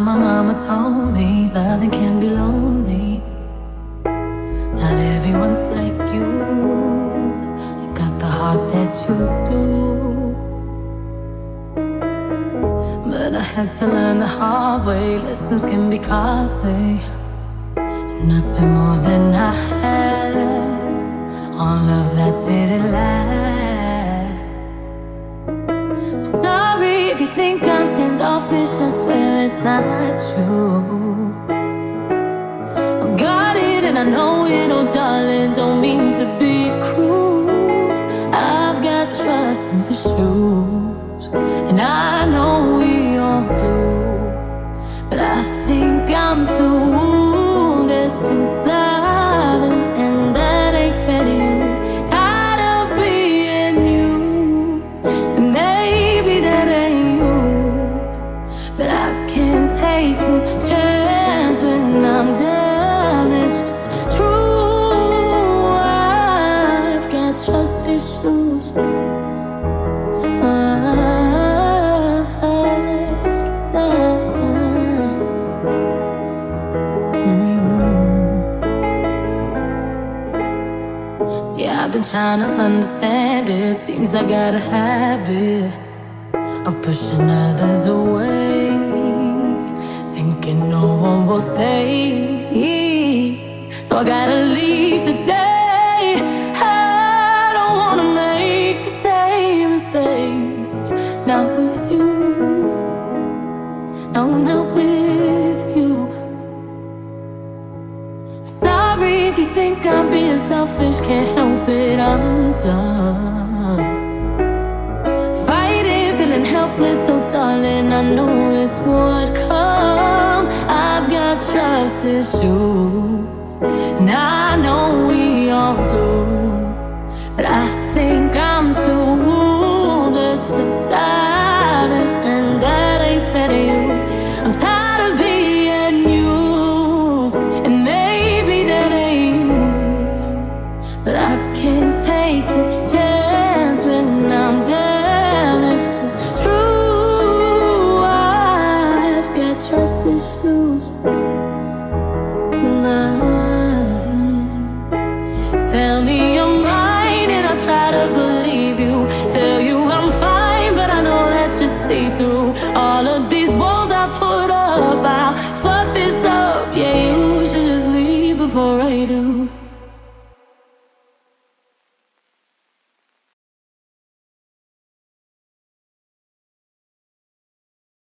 my mama told me loving can be lonely. Not everyone's like you. You got the heart that you do. But I had to learn the hard way. Lessons can be costly. And I spent more than I had on love that didn't last. I'm Sorry if you think I'm standoffish, I swear it's not true. I got it and I know it, oh darling, don't mean to be cruel. Take the chance when I'm damaged. It's true, I've got trust issues. Mm. See, I've been trying to understand it. Seems I got a habit of pushing others away, will stay. So I gotta leave today. I don't wanna make the same mistakes. Not with you, no, not with you. Sorry if you think I'm being selfish, can't help it, I'm done. Fighting, feeling helpless, so darling, I know this got trust issues, and I know we all do. But I think I'm too wounded to dive in, and that ain't fair to you. I'm tired of being used, and maybe that ain't you. But I can't take the chance when I'm damaged. It's true, I've got trust issues. Tell me you're mine and I'll try to believe you. Tell you I'm fine but I know that you see through. All of these walls I've put up I'll fuck this up. Yeah, you should just leave before I do.